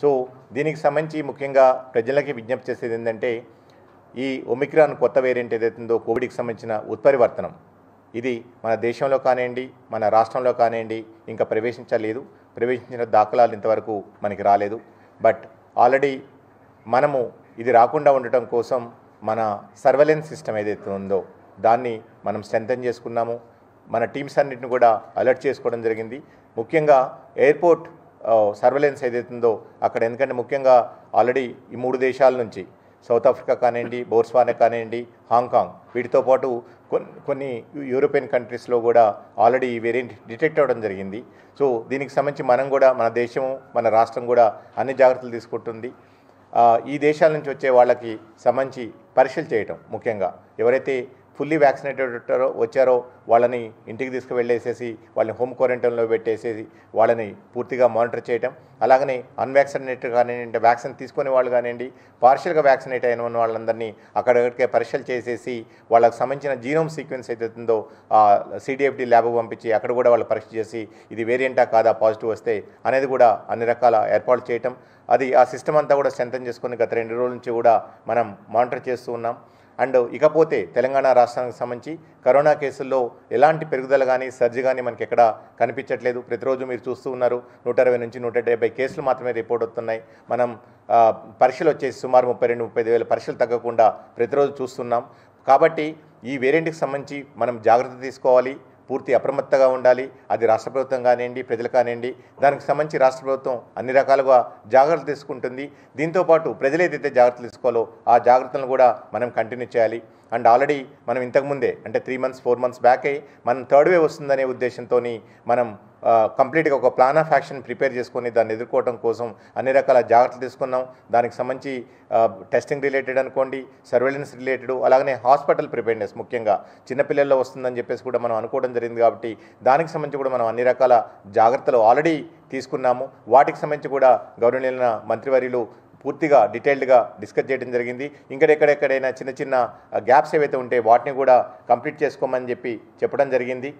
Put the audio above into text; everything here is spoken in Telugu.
సో దీనికి సంబంధించి ముఖ్యంగా ప్రజలకి విజ్ఞప్తి చేసేది ఏంటంటే ఈ ఒమిక్రాన్ కొత్త వేరియంట్ ఏదైతుందో కోవిడ్కి సంబంధించిన ఉత్పరివర్తనం. ఇది మన దేశంలో కానివ్వండి మన రాష్ట్రంలో కానివ్వండి ఇంకా ప్రవేశించలేదు. ప్రవేశించిన దాఖలాలు ఇంతవరకు మనకి రాలేదు. బట్ ఆల్రెడీ మనము ఇది రాకుండా ఉండటం కోసం మన సర్వలెన్స్ సిస్టమ్ ఏదైతే ఉందో దాన్ని మనం స్ట్రెంథన్ చేసుకున్నాము. మన టీమ్స్ అన్నింటిని కూడా అలర్ట్ చేసుకోవడం జరిగింది. ముఖ్యంగా ఎయిర్పోర్ట్ సర్వలెన్స్ ఏదైతుందో అక్కడ. ఎందుకంటే ముఖ్యంగా ఆల్రెడీ ఈ మూడు దేశాల నుంచి సౌత్ ఆఫ్రికా కానివ్వండి బోర్స్వానా కానివ్వండి హాంకాంగ్ వీటితో పాటు కొన్ని కొన్ని యూరోపియన్ కంట్రీస్లో కూడా ఆల్రెడీ ఈ వేరియంట్ డిటెక్ట్ అవ్వడం జరిగింది. సో దీనికి సంబంధించి మనం కూడా మన దేశము మన రాష్ట్రం కూడా అన్ని జాగ్రత్తలు తీసుకుంటుంది. ఈ దేశాల నుంచి వచ్చే వాళ్ళకి సంబంధించి పరీక్షలు చేయటం ముఖ్యంగా. ఎవరైతే ఫుల్లీ వ్యాక్సినేటెడ్ ఉంటారో వచ్చారో వాళ్ళని ఇంటికి తీసుకువెళ్ళేసేసి వాళ్ళని హోమ్ క్వారంటైన్లో పెట్టేసేసి వాళ్ళని పూర్తిగా మానిటర్ చేయటం. అలాగనే అన్వాక్సినేటెడ్ కానివ్వండి వ్యాక్సిన్ తీసుకునే వాళ్ళు కానివ్వండి పార్షియల్గా వ్యాక్సినేట్ అయిన వాళ్ళందరినీ అక్కడక్కడికే పరీక్షలు చేసేసి వాళ్ళకి సంబంధించిన జీనోమ్ సీక్వెన్స్ ఏదైతుందో సిడిఎఫ్డి ల్యాబ్ పంపించి అక్కడ కూడా వాళ్ళు పరీక్ష చేసి ఇది వేరియంటా కాదా పాజిటివ్ వస్తే అనేది కూడా అన్ని రకాల ఏర్పాట్లు చేయటం. అది ఆ సిస్టమ్ అంతా కూడా స్ట్రెంథన్ చేసుకుని గత రెండు రోజుల నుంచి కూడా మనం మానిటర్ చేస్తూ ఉన్నాం. అండ్ ఇకపోతే తెలంగాణ రాష్ట్రానికి సంబంధించి కరోనా కేసుల్లో ఎలాంటి పెరుగుదల కానీ సర్జీ కానీ మనకి ఎక్కడ కనిపించట్లేదు. ప్రతిరోజు మీరు చూస్తూ ఉన్నారు నూట అరవై నుంచి నూట డెబ్బై కేసులు మాత్రమే రిపోర్ట్ అవుతున్నాయి మనం పరీక్షలు వచ్చేసి సుమారు ముప్పై రెండు ముప్పై ఐదు వేల పరీక్షలు తగ్గకుండా ప్రతిరోజు చూస్తున్నాం. కాబట్టి ఈ వేరియంట్కి సంబంధించి మనం జాగ్రత్త తీసుకోవాలి. పూర్తి అప్రమత్తగా ఉండాలి. అది రాష్ట్ర ప్రభుత్వం కానివ్వండి ప్రజలు కానివ్వండి. దానికి సంబంధించి రాష్ట్ర ప్రభుత్వం అన్ని రకాలుగా జాగ్రత్తలు తీసుకుంటుంది. దీంతోపాటు ప్రజలు ఏదైతే జాగ్రత్తలు తీసుకోవాలో ఆ జాగ్రత్తలను కూడా మనం కంటిన్యూ చేయాలి. అండ్ ఆల్రెడీ మనం ఇంతకుముందే అంటే త్రీ మంత్స్ ఫోర్ మంత్స్ బ్యాకే మనం థర్డ్ వేవ్ వస్తుందనే ఉద్దేశంతో మనం కంప్లీట్గా ఒక ప్లాన్ ఆఫ్ యాక్షన్ ప్రిపేర్ చేసుకొని దాన్ని ఎదుర్కోవడం కోసం అన్ని రకాల జాగ్రత్తలు తీసుకున్నాం. దానికి సంబంధించి టెస్టింగ్ రిలేటెడ్ అనుకోండి సర్వేలెన్స్ రిలేటెడ్ అలాగనే హాస్పిటల్ ప్రిపేర్నెస్ ముఖ్యంగా. చిన్నపిల్లల్లో వస్తుందని చెప్పేసి కూడా మనం అనుకోవడం జరిగింది కాబట్టి దానికి సంబంధించి కూడా మనం అన్ని రకాల జాగ్రత్తలు ఆల్రెడీ తీసుకున్నాము. వాటికి సంబంధించి కూడా గౌరవనీయులైన మంత్రివర్యులు పూర్తిగా డీటెయిల్డ్గా డిస్కస్ చేయడం జరిగింది. ఇంకా ఎక్కడెక్కడైనా చిన్న చిన్న గ్యాప్స్ ఏవైతే ఉంటే వాటిని కూడా కంప్లీట్ చేసుకోమని చెప్పి చెప్పడం జరిగింది.